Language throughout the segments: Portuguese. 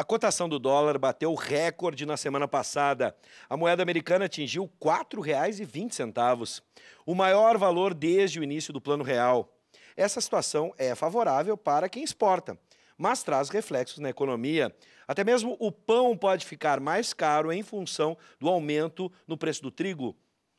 A cotação do dólar bateu recorde na semana passada. A moeda americana atingiu R$ 4,20, o maior valor desde o início do Plano Real. Essa situação é favorável para quem exporta, mas traz reflexos na economia. Até mesmo o pão pode ficar mais caro em função do aumento no preço do trigo.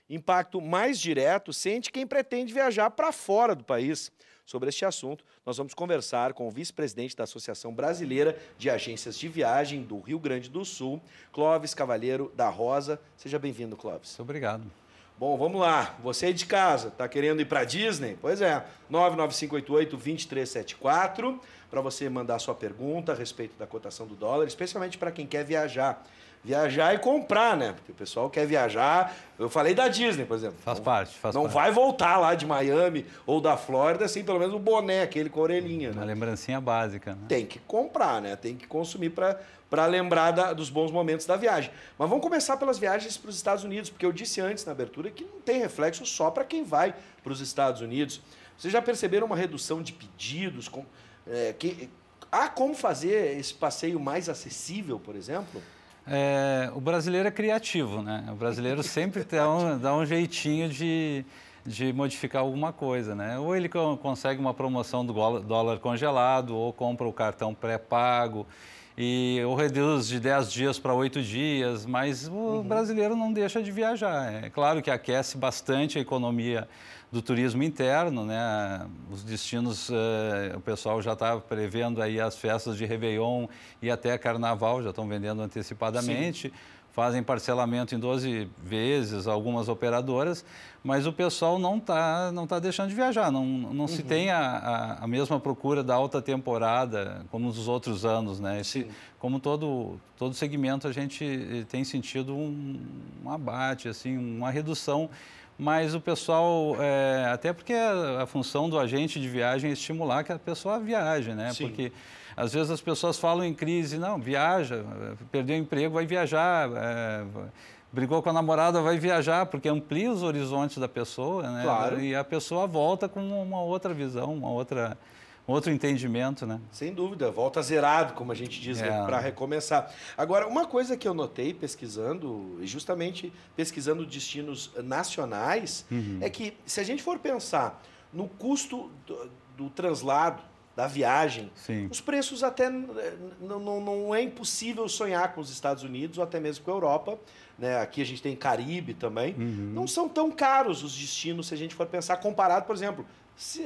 Impacto mais direto sente quem pretende viajar para fora do país. Sobre este assunto, nós vamos conversar com o vice-presidente da Associação Brasileira de Agências de Viagem do Rio Grande do Sul, Clóvis Cavalheiro da Rosa. Seja bem-vindo, Clóvis. Muito obrigado. Bom, vamos lá. Você aí de casa, está querendo ir para Disney? Pois é, 99588-2374, para você mandar sua pergunta a respeito da cotação do dólar, especialmente para quem quer viajar viajar e comprar, né? Porque o pessoal quer viajar. Eu falei da Disney, por exemplo. Faz parte, faz não parte. vai voltar lá de Miami ou da Flórida sem pelo menos o boné, aquele com a orelhinha. Uma né? lembrancinha básica. Né? Tem que comprar, né? Tem que consumir para lembrar da, dos bons momentos da viagem. Mas vamos começar pelas viagens para os Estados Unidos, porque eu disse antes na abertura que não tem reflexo só para quem vai para os Estados Unidos. Vocês já perceberam uma redução de pedidos? Com, é, que, há como fazer esse passeio mais acessível, por exemplo? É, o brasileiro é criativo, né? O brasileiro sempre dá um, dá um jeitinho de, de modificar alguma coisa, né? Ou ele consegue uma promoção do dólar congelado, ou compra o cartão pré-pago, e ou reduz de 10 dias para 8 dias, mas o uhum. brasileiro não deixa de viajar. É claro que aquece bastante a economia do turismo interno, né? Os destinos, eh, o pessoal já está prevendo aí as festas de Réveillon e até Carnaval, já estão vendendo antecipadamente. Sim. Fazem parcelamento em 12 vezes, algumas operadoras, mas o pessoal não está não tá deixando de viajar. Não, não uhum. se tem a, a, a, mesma procura da alta temporada como nos outros anos. Né? Esse, como todo, todo segmento, a gente tem sentido um, um abate, assim, uma redução mas o pessoal, é, até porque a, a, função do agente de viagem é estimular que a pessoa viaje, né? Sim. Porque às vezes as pessoas falam em crise, não, viaja, perdeu o emprego, vai viajar, é, brigou com a namorada, vai viajar, porque amplia os horizontes da pessoa, né? Claro. E a pessoa volta com uma outra visão, uma outra outro entendimento, né? Sem dúvida, volta zerado, como a gente diz, né, é. para recomeçar. Agora, uma coisa que eu notei pesquisando, justamente pesquisando destinos nacionais, uhum. é que se a gente for pensar no custo do, do translado, da viagem, Sim. os preços até não, não, não, é impossível sonhar com os Estados Unidos ou até mesmo com a Europa. Né? Aqui a gente tem Caribe também. Uhum. Não são tão caros os destinos se a gente for pensar comparado, por exemplo,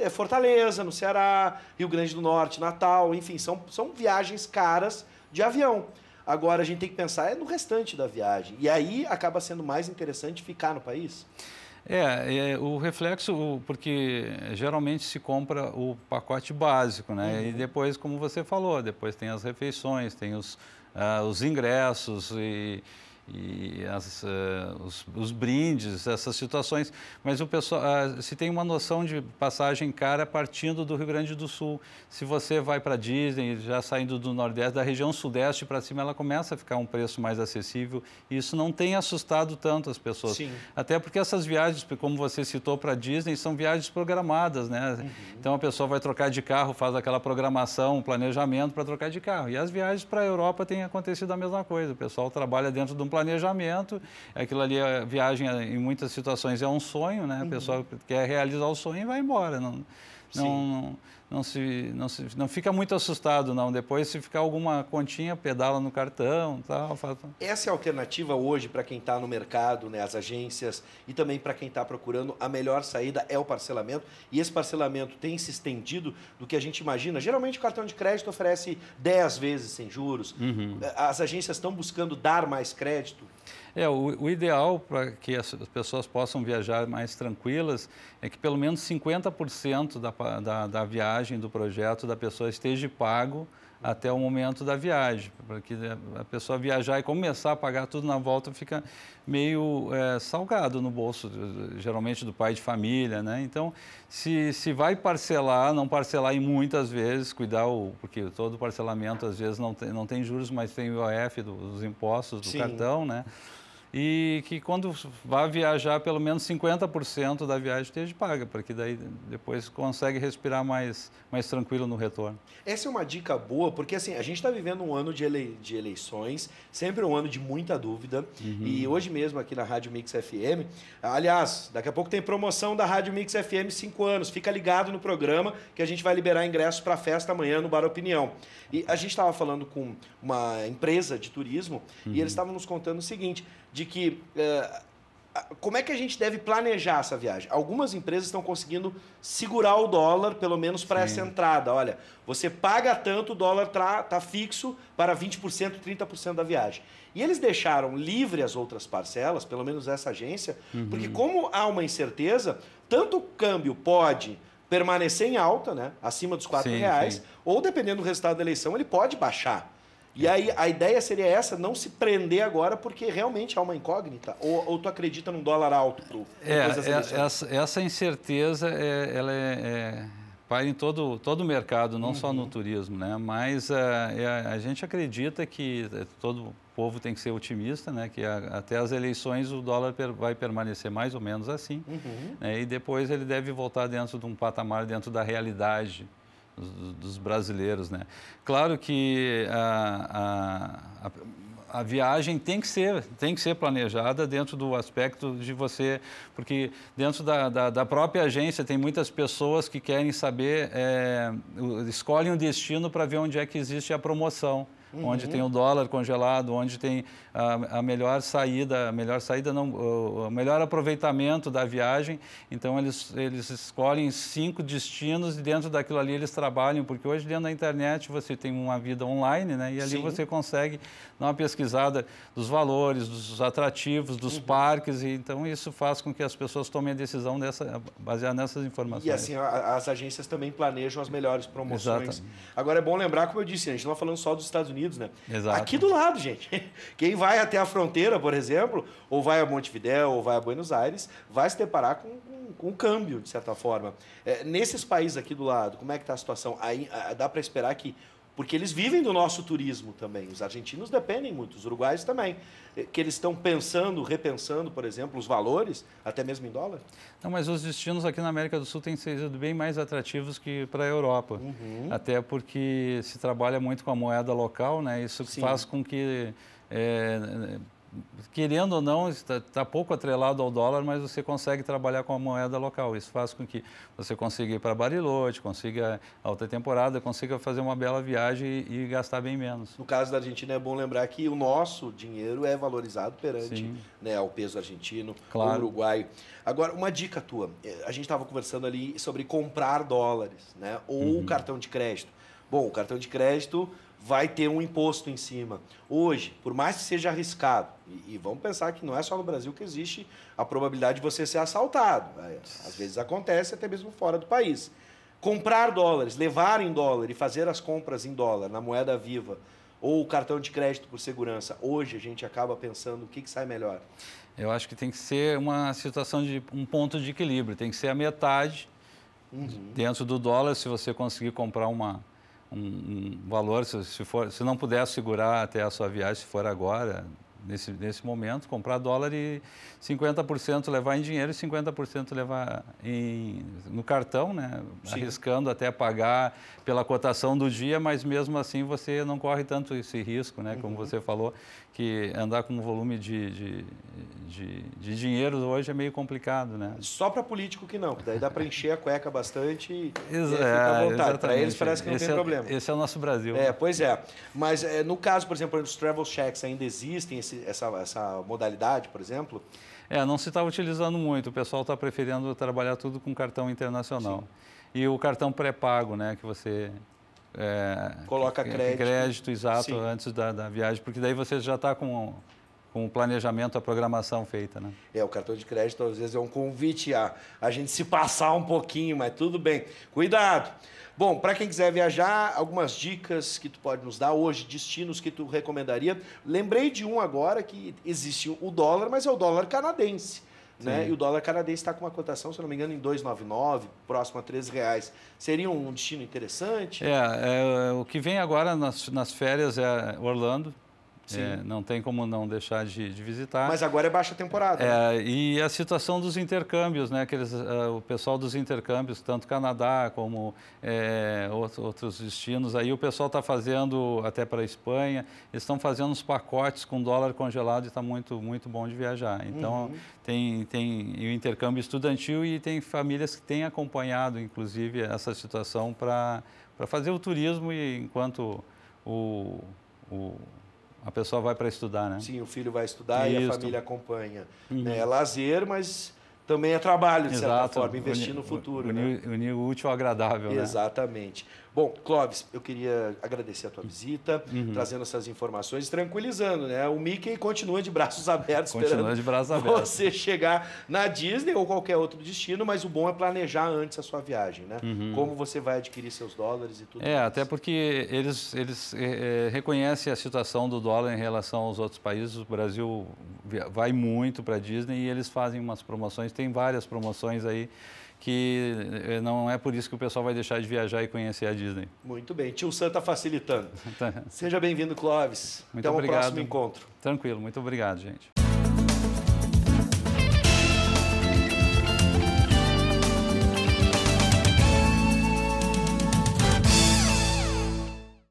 é Fortaleza, no Ceará, Rio Grande do Norte, Natal, enfim, são, são viagens caras de avião. Agora a gente tem que pensar é no restante da viagem. E aí acaba sendo mais interessante ficar no país. É, é o reflexo, porque geralmente se compra o pacote básico, né? Uhum. E depois, como você falou, depois tem as refeições, tem os, uh, os ingressos e e as, uh, os, os, brindes, essas situações. Mas o pessoal, uh, se tem uma noção de passagem cara partindo do Rio Grande do Sul. Se você vai para Disney, já saindo do Nordeste, da região Sudeste para cima, ela começa a ficar um preço mais acessível. E isso não tem assustado tanto as pessoas. Sim. Até porque essas viagens, como você citou para Disney, são viagens programadas, né? Uhum. Então a pessoa vai trocar de carro, faz aquela programação, um planejamento para trocar de carro. E as viagens para a Europa têm acontecido a mesma coisa. O pessoal trabalha dentro de um planejamento. Aquilo ali, a viagem, em muitas situações, é um sonho, né? A uhum. pessoa quer realizar o sonho e vai embora. Não, não, não, se, não, se, não fica muito assustado, não. Depois, se ficar alguma continha, pedala no cartão tal. Essa é a alternativa hoje para quem está no mercado, né, as agências, e também para quem está procurando a melhor saída é o parcelamento. E esse parcelamento tem se estendido do que a gente imagina. Geralmente, o cartão de crédito oferece 10 vezes sem juros. Uhum. As agências estão buscando dar mais crédito. É, o, o ideal para que as pessoas possam viajar mais tranquilas é que pelo menos 50% da, da, da viagem, do projeto da pessoa esteja pago até o momento da viagem, para que a pessoa viajar e começar a pagar tudo na volta fica meio é, salgado no bolso, geralmente do pai de família, né? Então, se, se vai parcelar, não parcelar em muitas vezes, cuidar, o, porque todo parcelamento às vezes não tem, não tem juros, mas tem o IOF dos impostos do Sim. cartão, né? E que quando vai viajar, pelo menos 50% da viagem esteja paga, porque daí depois consegue respirar mais, mais tranquilo no retorno. Essa é uma dica boa, porque assim, a gente está vivendo um ano de, ele, de eleições, sempre um ano de muita dúvida, uhum. e hoje mesmo aqui na Rádio Mix FM, aliás, daqui a pouco tem promoção da Rádio Mix FM 5 anos, fica ligado no programa que a gente vai liberar ingressos para a festa amanhã no Bar Opinião. E a gente estava falando com uma empresa de turismo uhum. e eles estavam nos contando o seguinte, de que uh, como é que a gente deve planejar essa viagem? Algumas empresas estão conseguindo segurar o dólar, pelo menos para essa entrada. Olha, você paga tanto, o dólar está tá fixo para 20%, 30% da viagem. E eles deixaram livre as outras parcelas, pelo menos essa agência, uhum. porque como há uma incerteza, tanto o câmbio pode permanecer em alta, né, acima dos R$ reais, sim. ou dependendo do resultado da eleição, ele pode baixar. E aí a ideia seria essa, não se prender agora, porque realmente há uma incógnita. Ou, ou tu acredita num dólar alto? Tu, é, é essa, essa, incerteza, é, ela é, é em todo, todo o mercado, não uhum. só no uhum. turismo, né? Mas é, a gente acredita que todo povo tem que ser otimista, né? Que a, até as eleições o dólar per, vai permanecer mais ou menos assim. Uhum. Né? E depois ele deve voltar dentro de um patamar, dentro da realidade dos brasileiros, né? Claro que a, a, a, viagem tem que ser tem que ser planejada dentro do aspecto de você, porque dentro da, da, da própria agência tem muitas pessoas que querem saber, é, escolhem um destino para ver onde é que existe a promoção uhum. onde tem o dólar congelado, onde tem a, a, melhor saída, a melhor saída não, o, o, melhor aproveitamento da viagem. Então eles, eles escolhem cinco destinos e dentro daquilo ali eles trabalham, porque hoje dentro da internet você tem uma vida online, né? E ali Sim. você consegue dar uma pesquisada dos valores, dos atrativos, dos uhum. parques, e então isso faz com que as pessoas tomem a decisão dessa, baseada nessas informações. E assim, a, as agências também planejam as melhores promoções. Exatamente. Agora é bom lembrar, como eu disse, a gente não está falando só dos Estados Unidos, né? Exato. Aqui do lado, gente. Quem vai até a fronteira, por exemplo, ou vai a Montevidéu, ou vai a Buenos Aires, vai se deparar com, com, com um câmbio, de certa forma. É, nesses países aqui do lado, como é que está a situação? Aí dá para esperar que porque eles vivem do nosso turismo também. Os argentinos dependem muito, os uruguaios também. Eh, que eles estão pensando, repensando, por exemplo, os valores, até mesmo em dólar? Não, mas os destinos aqui na América do Sul têm sido bem mais atrativos que para a Europa. Uhum. Até porque se trabalha muito com a moeda local, né? Isso Sim. faz com que. É, querendo ou não, está, está, pouco atrelado ao dólar, mas você consegue trabalhar com a moeda local. Isso faz com que você consiga ir para Bariloche, consiga alta temporada, consiga fazer uma bela viagem e, e, gastar bem menos. No caso da Argentina, é bom lembrar que o nosso dinheiro é valorizado perante né, ao peso argentino, claro. uruguaio. Agora, uma dica tua. É, a gente estava conversando ali sobre comprar dólares, né? Ou uhum. cartão de crédito. Bom, o cartão de crédito vai ter um imposto em cima. Hoje, por mais que seja arriscado, e, e, vamos pensar que não é só no Brasil que existe a probabilidade de você ser assaltado. É, às vezes acontece até mesmo fora do país. Comprar dólares, levar em dólar e fazer as compras em dólar, na moeda viva, ou o cartão de crédito por segurança, hoje a gente acaba pensando o que, que sai melhor. Eu acho que tem que ser uma situação de um ponto de equilíbrio, tem que ser a metade uhum. dentro do dólar, se você conseguir comprar uma um, um valor, se, se, for, se não puder segurar até a sua viagem, se for agora, nesse, nesse momento, comprar dólar e 50% levar em dinheiro e 50% levar em, no cartão, né? arriscando até pagar pela cotação do dia, mas mesmo assim você não corre tanto esse risco, né? como uhum. você falou, que andar com um volume de, de, de, de, dinheiro hoje é meio complicado. Né? Só para político que não, daí dá para encher a cueca bastante e, Exa e fica à vontade. Para eles parece que não esse tem é, problema. Esse é o nosso Brasil. É, pois é. Mas é, no caso, por exemplo, dos travel checks ainda existem esse, essa, essa modalidade, por exemplo? É, não se está utilizando muito. O pessoal está preferindo trabalhar tudo com cartão internacional. Sim. E o cartão pré-pago, né, que você é, coloca crédito, crédito exato Sim. antes da, da, viagem, porque daí você já está com, com o planejamento, a programação feita, né? É, o cartão de crédito às vezes é um convite a a gente se passar um pouquinho, mas tudo bem. Cuidado. Bom, para quem quiser viajar, algumas dicas que tu pode nos dar hoje, destinos que tu recomendaria. Lembrei de um agora que existe o dólar, mas é o dólar canadense. Né? E o dólar canadense está com uma cotação, se não me engano, em 2,99, próximo a 13 reais. Seria um destino interessante? É, é o que vem agora nas, nas férias é Orlando, É, não tem como não deixar de, de, visitar. Mas agora é baixa temporada. É, né? E a situação dos intercâmbios, né? Aqueles, uh, o pessoal dos intercâmbios, tanto Canadá como é, outros destinos, aí o pessoal está fazendo até para a Espanha, eles estão fazendo uns pacotes com dólar congelado e está muito, muito bom de viajar. Então, uhum. tem, tem o intercâmbio estudantil e tem famílias que têm acompanhado, inclusive, essa situação para fazer o turismo e enquanto o, o a pessoa vai para estudar, né? Sim, o filho vai estudar Isso. e a família acompanha. Uhum. Né? É lazer, mas também é trabalho, de certa forma, investir no futuro. Unir, né? unir o útil ao agradável. Né? Exatamente. Né? Bom, Clóvis, eu queria agradecer a tua visita, uhum. trazendo essas informações, tranquilizando, né? O Mickey continua de braços abertos, continua de braços abertos. você chegar na Disney ou qualquer outro destino, mas o bom é planejar antes a sua viagem, né? Uhum. Como você vai adquirir seus dólares e tudo É, mais. até porque eles, eles é, reconhecem a situação do dólar em relação aos outros países. O Brasil vai muito para a Disney e eles fazem umas promoções, tem várias promoções aí que eh, não é por isso que o pessoal vai deixar de viajar e conhecer a Disney. Muito bem. Tio Sam está facilitando. Seja bem-vindo, Clóvis. Muito Até obrigado. um próximo encontro. Tranquilo. Muito obrigado, gente.